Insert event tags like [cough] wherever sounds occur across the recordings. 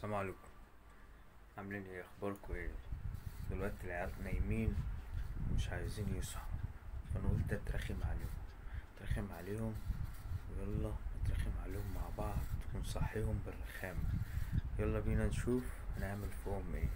السلام عليكم. عاملين إيه؟ اخباركم إيه؟ دلوقتي العيال نايمين ومش عايزين يصحوا. فانا قلت اترخم عليهم. اترخم عليهم ويلا نترخم عليهم مع بعض ونصحيهم بالرخامة. يلا بينا نشوف هنعمل فيهم إيه.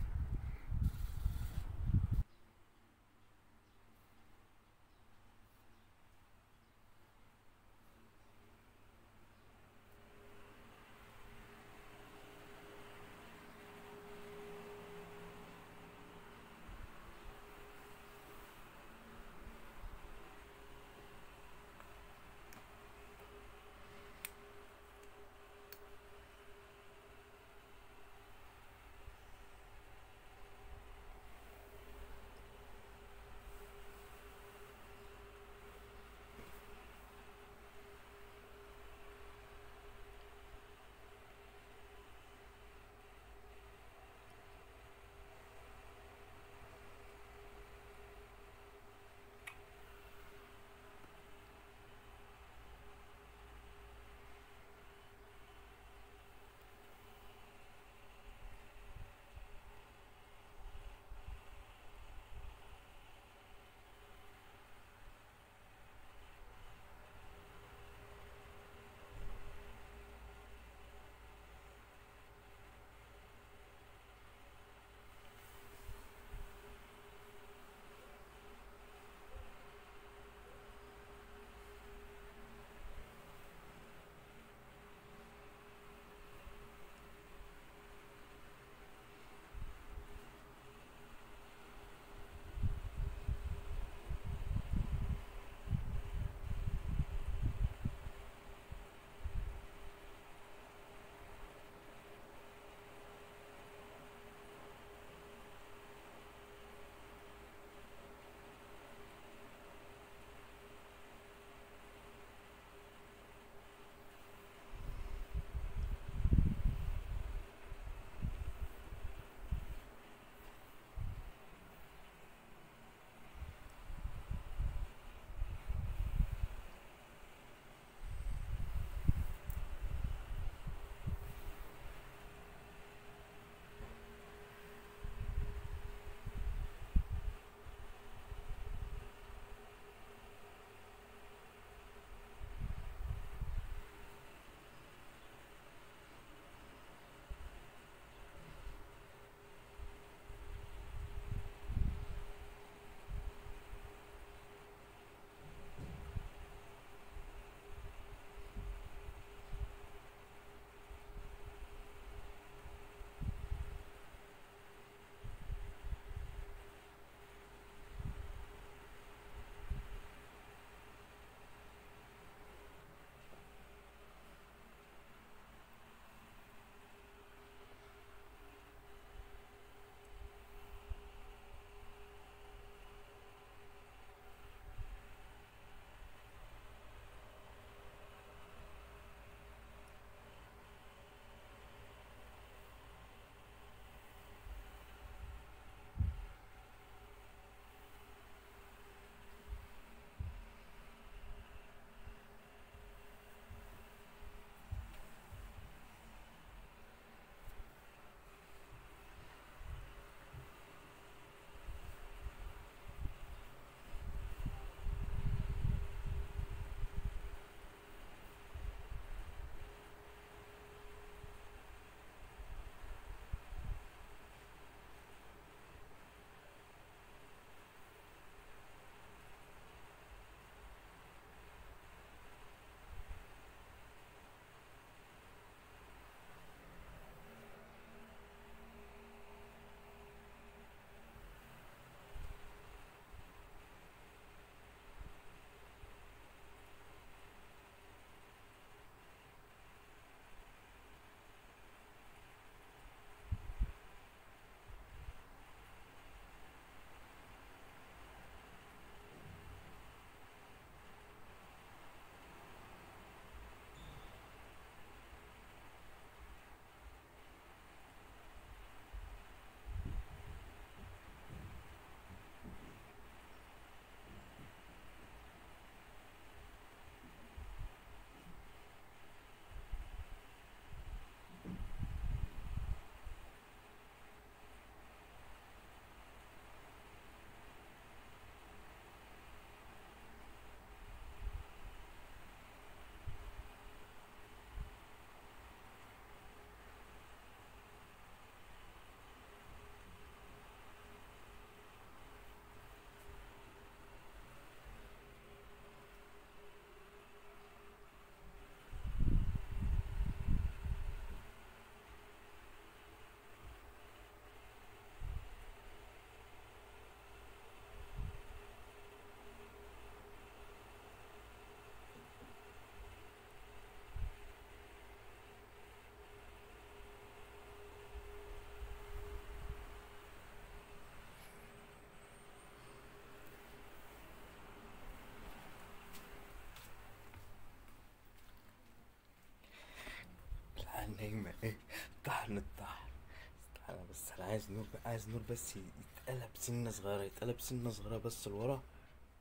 عايز نور عايز نور بس يتقلب سنة صغيرة يتقلب سنة صغيرة بس لورا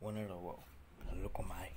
وأنا أروقه. خليكم معايا.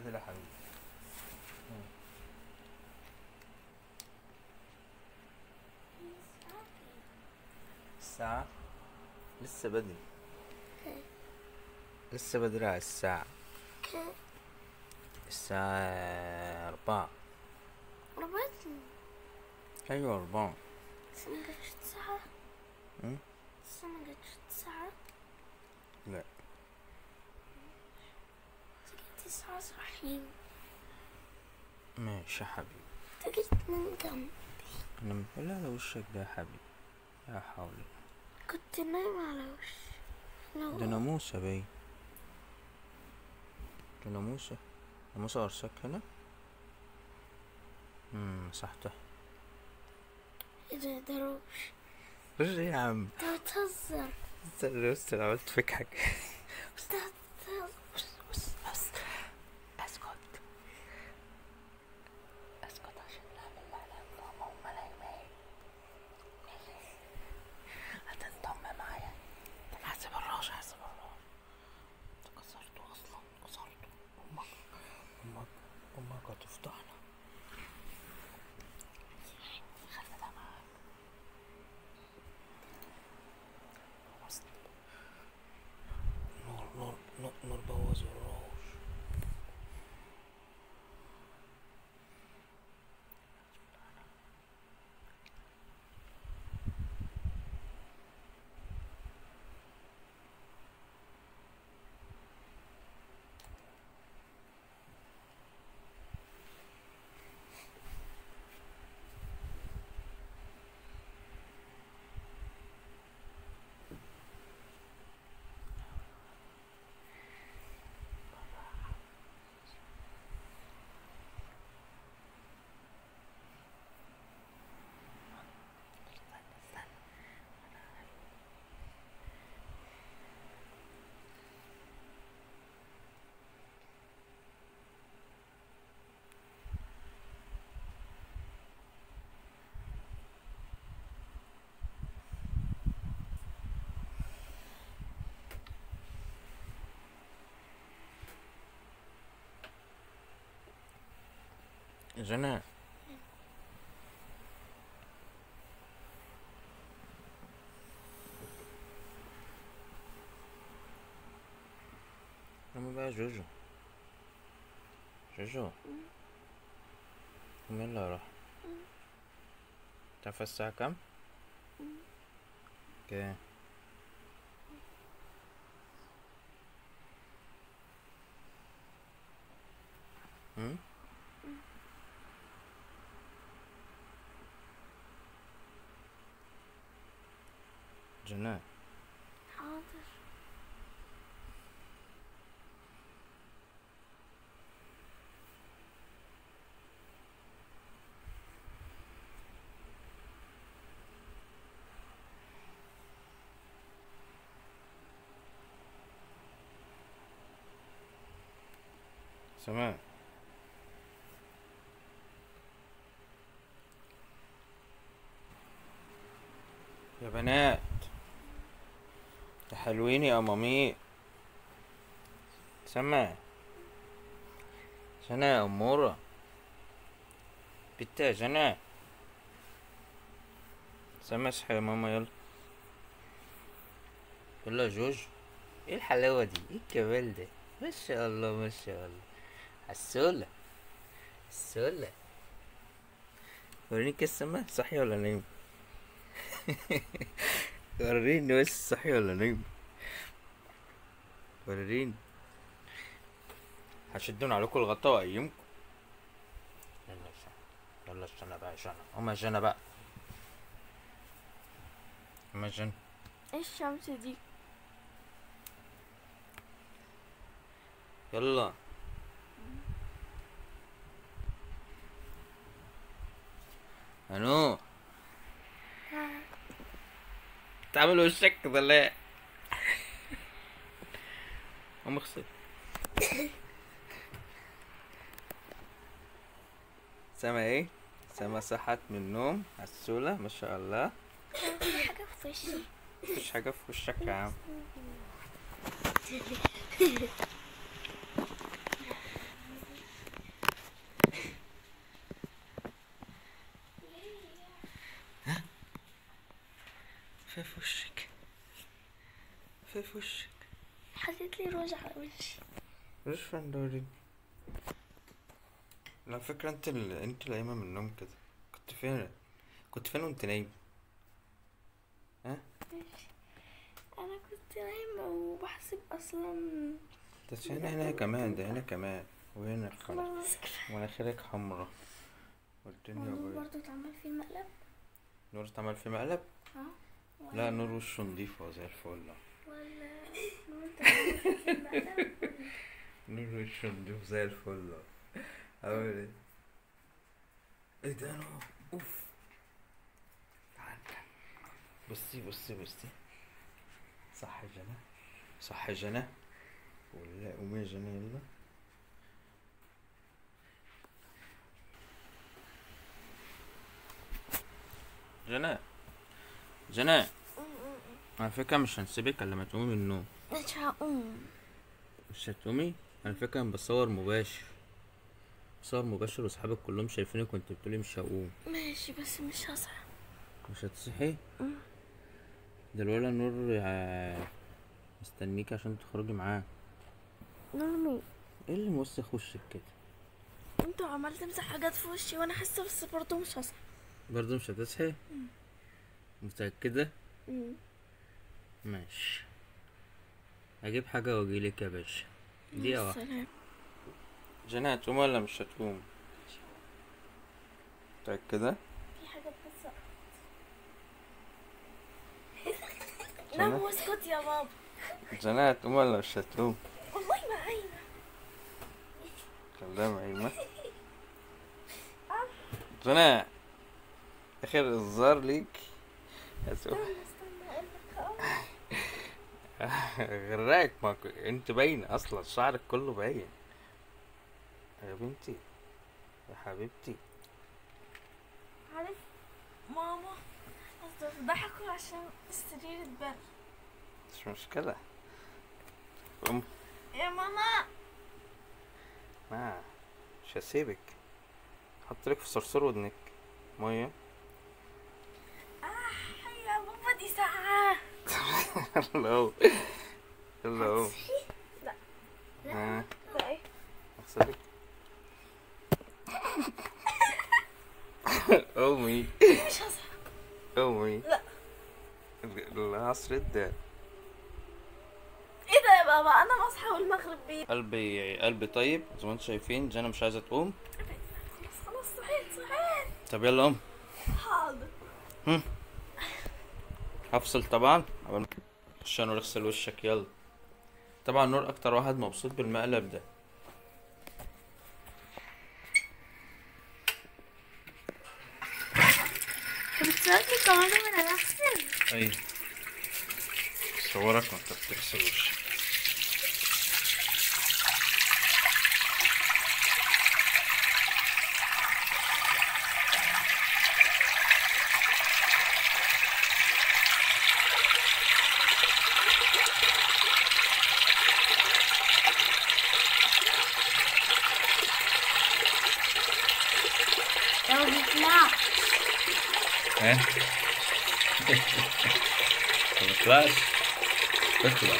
تعدل يا حبيبي الساعة؟ لسه بدري. لسه بدري على الساعة. الساعة أربعة. ربطني أيوة أربعة. لسه ما جاتش ساعة أم؟ لسه ما جاتش ساعة لا. جيت تسعة صحيين ماشي يا حبيبي. انت جيت من جنب أنا م- لا لا وشك ده يا حبيبي. يا حول. كنت نايم على وشي. ده ناموسة باين. ده ناموسة. ناموسة قرصك هنا؟ امم مسحتها إيه ده؟ ده روش. بس إيه يا عم؟ انت بتهزر. أنا عملت فيك حاجة жазып только со рту, Аслан, со рту. Ума, ума, ума готов, да? جنى. قومي بقى جوجو. جوجو. قومي يلا روح تعرف الساعة 什么？حلوين يا أمامي سماء جنى يا أمورة بنت يا جنى سماء اصحي يا ماما يلا. يلا جوج. إيه الحلاوة دي؟ إيه الجمال ده؟ ما شاء الله ما شاء الله. عسولة. عسولة. وريني كيس سما صحي ولا نايم؟ [laughs] وريني بس صحي ولا نايم وريني. هشدون عليكم الغطا وأيمكم. يلا شنا يلا شنا بقى شنا قوم شنا بقى. قوم شنا إيه الشمس دي؟ يلا. هنو ها تعمل وشك كده ليه قوم اغسل سما إيه؟ سما صحت من النوم عسولة ما شاء الله. حاجة في وشي. مفيش حاجة في وشك يا عم [laughs] ها؟ في في وشك في وشك. حطيت لي روج على وشي مش فين دوري على فكرة انت ال... انت اللي قايمة من النوم كده. كنت فين؟ كنت فين وانت نايم؟ ها؟ أنا كنت نايمة وبحسب أصلا ده هنا هنا كمان ده هنا كمان. وهنا خلاص كفاية مناخيرك حمرا والدنيا ونور بيض برضه اتعمل فيه مقلب نور اتعمل في مقلب؟ ها لا نور وشه نضيف هو زي الفل. نور اتعمل فيه مقلب نور وشه نضيف زي الفل اعمل إيه إيه ده نور اوف. بصي بصي بصي صح يا جنى صح يا جنى ولا قومي جنى يلا جنى جنى على فكرة مش هنسيبك إلا لما تقومي من النوم. مش هقوم. مش هتقومي؟ على فكرة أنا بصور مباشر. بصور مباشر وأصحابك كلهم شايفينك وأنت بتقولي مش هقوم. ماشي بس مش هصحى. مش هتصحي. ده الولا نور مستنيك عشان تخرجي معاه. نور مين؟ إيه اللي موسخ وشك كده؟ انت عمال تمسح حاجات في وشي وأنا حاسة بس برضه مش هصحى. برضه مش هتصحي؟ متأكدة؟ مم. ماشي. هجيب حاجة وأجيلك يا باشا. دقيقة واحدة سلام جنى هتقوم ولا مش هتقوم؟ متأكدة؟ في حاجة جنى؟ نام واسكت يا بابا. جنى هتقوم ولا مش هتقوم؟ والله ما عايزة كلام عيمة [laughs] جنى آخر إنذار ليك. هتقوم استنى استنى أقول لك آه غراك ما ك- أنت باين أصلا شعرك كله باين. يا بنتي يا حبيبتي. عارف ماما ضحكوا عشان السرير اتبل. مش مشكلة. قوم يا ماما. ما مش هسيبك. حط لك في صرصور ودنك. مية آه يا بابا دي ساعة يلا اهو لا إيه اغسلك قومي مش قومي لا. العصر ده إيه ده يا بابا؟ أنا بصحى والمغرب بيت قلبي قلبي طيب. زي ما أنتم شايفين؟ جانا مش عايزة تقوم؟ خلاص خلاص صحيت صحيت. طب يلا قوم. حاضر. هفصل طبعا. عشان اغسل وشك يلا. طبعا نور أكتر واحد مبسوط بالمقلب ده. بتصورني كمان وأنا بغسل أيوه. صورك وأنت بتغسل وشك. ها ما تطلعش تطلع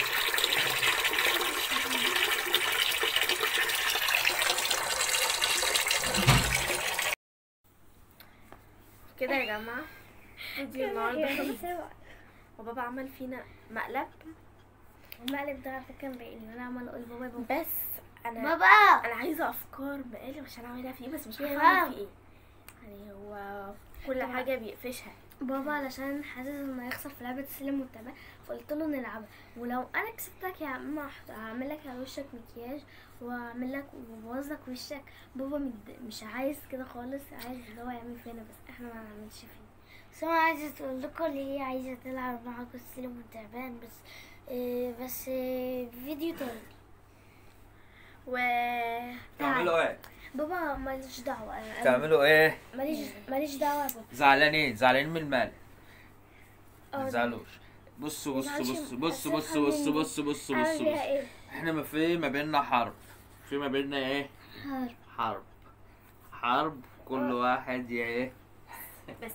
كده يا جماعة فيديو النهارده خلص وبابا عمل فينا مقلب. المقلب ده على فكرة مضايقني وأنا عمالة أقول بابا بس أنا بابا! أنا عايزة أفكار مقالب عشان أعملها فيه بس مش أعمل مام. فيه إيه. يعني هو كل حاجة بيقفشها. بابا علشان حاسس إنه هيخسر في لعبة السلم والتعبان فقلت له نلعبها. ولو أنا كسبتك يا عم هعمل لك على وشك مكياج واعمل لك وابوظ لك وشك. بابا مش عايز كده خالص عايز اللي هو يعمل فينا بس إحنا ما نعملش فيه بس أنا عايزه تقول لكم اللي هي عايزه تلعب معاكم السلم والتعبان بس إيه بس إيه فيديو طويل و تعملوا إيه؟ بابا ماليش دعوة أنا- أنا- تعملوا إيه؟ ماليش ماليش بابا. زعلانين زعلانين من المال. آه ما تزعلوش. بصوا بصوا بصوا بصوا بصوا بصوا. بصوا بصوا بصوا إحنا ما في ما بيننا حرب. في ما بيننا إيه؟ حرب. حرب. حرب. كل واحد ي- إيه بس.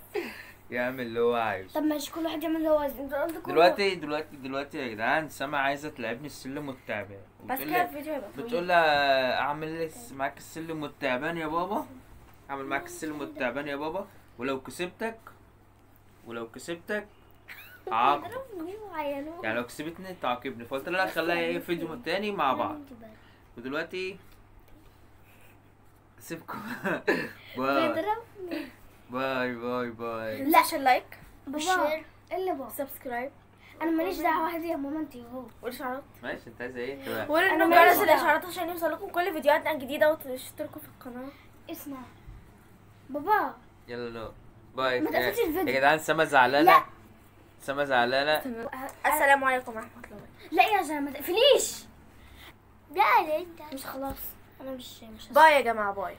يعمل اللي هو عايزه. طب ماشي كل واحد يعمل اللي هو عايزه. انت دلوقتي دلوقتي دلوقتي يا جدعان سما عايزة تلعبني السلم والتعبان. بس كده الفيديو هيبقى بتقول لها أعمل معاك السلم والتعبان يا بابا؟ أعمل معاك السلم والتعبان يا بابا؟ ولو كسبتك ولو كسبتك عاقب [laughs] يعني لو كسبتني تعاقبني. فقلت لها خليها إيه فيديو تاني مع بعض. ودلوقتي سيبكم. [laughs] باي باي باي. لا عشان لايك. إيه اللي بابا سبسكرايب. أنا ماليش دعوة هدي يا ماما انت هو. والإشعارات. ماشي أنت عايزة إيه؟ أنا انه جرس. الإشعارات عشان يوصل لكم كل فيديوهاتنا الجديدة وتشتركوا في القناة. اسمع. بابا. يلا لو. باي ما تقفلش الفيديو. يا جدعان سما زعلانة. لا. سما زعلانة. السلام عليكم ورحمة الله لا يا زلمة ما تقفليش. لا لا انت مش خلاص. أنا مش مش باي يا جماعة باي.